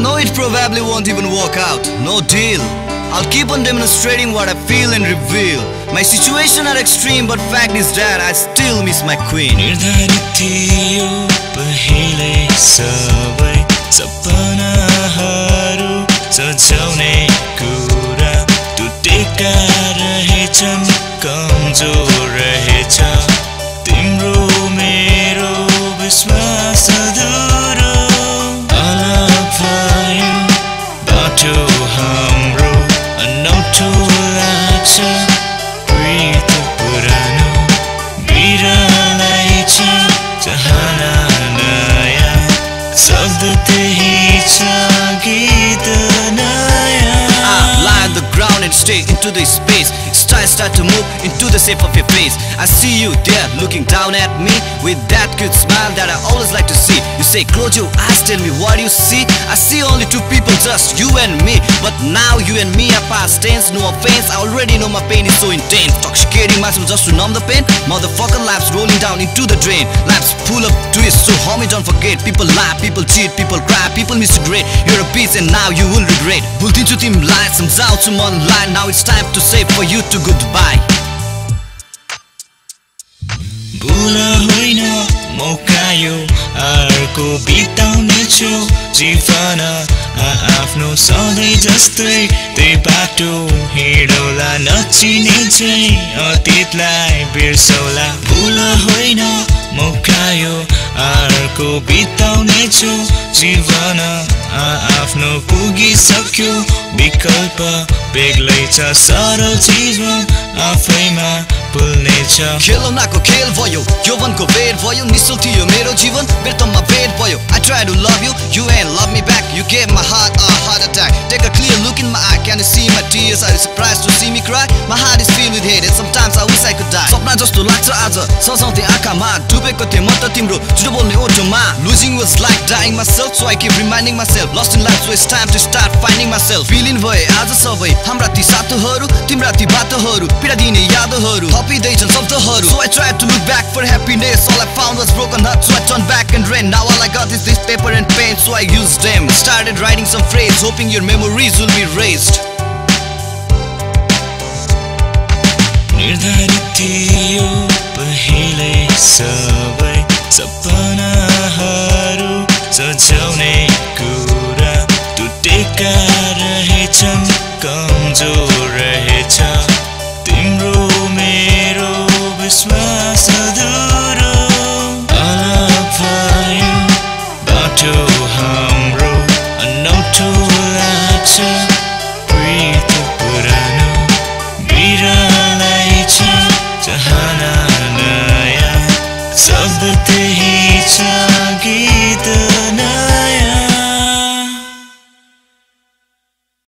know it probably won't even work out. No deal. I'll keep on demonstrating what I feel and reveal. My situation are extreme, but fact is that I still miss my queen. निर्धारित थियो पहिले सबै सपनाहरू सजाउने and stay into the space. Stars start to move into the shape of your face. I see you there looking down at me with that good smile that I always like to see. You say, close your eyes, tell me what you see. I see only two people, just you and me. But now you and me are past tense, no offense. I already know my pain is so intense. Toxicating myself just to numb the pain. Motherfucker, life's rolling down into the drain. Life's full of twists, so homie, don't forget. People lie, people cheat, people cry, people misread. You're a piece and now you will regret. भुल्दिन्छु तिमीलाई सम्झाउँछु मनलाई Now it's time to say for you to goodbye भुल होइन मौका यो अर्को छु। जीवन आफ्नो सधैँ जस्तै त्यही बाटो हिँडौला नचिने चाहिँ अतीतलाई बिर्सौला। भुल होइन मौका यो अर्को बिताउने छु। जीवन आफ्नो पुगिसक्यो विकल्प बेग्लै छ। सरल जीवन आफैमा भुल्नेछ खेलौनाको खेल भयो यौवनको भेट भयो निश्चल थियो मेरो जीवन व्यर्थमा भेट भयो to love you, you ain't love me back You gave my heart a heart attack Take a clear look in my eye, can you see my tears? Are you surprised to see me cry? My heart is filled with hate and sometimes I wish I could die सपना जस्तो आज सजाउँथे आँखामा डुबेको थिएँ म त तिम्रो झुटो बोल्ने ओटोमा Losing was like dying myself So I keep reminding myself Lost in life so it's time to start finding myself Feeling भए आज सबै हाम्रा ती साथोहरू तिम्रा ती बाटोहरू पीडा दिने यादहरू थपिँदैछन् शब्दहरू So I tried to look back for happiness All I found was broken heart So I turned back and ran Now all I got is this paper and pen So I used them Started writing some phrase Hoping your memories will be raised निर्धारित थियो सबै सपनाहरू सजाउने कुरा टुटेका रहेछन् कमजोर रहेछ तिम्रो मेरो विश्वास अधुरो बाटो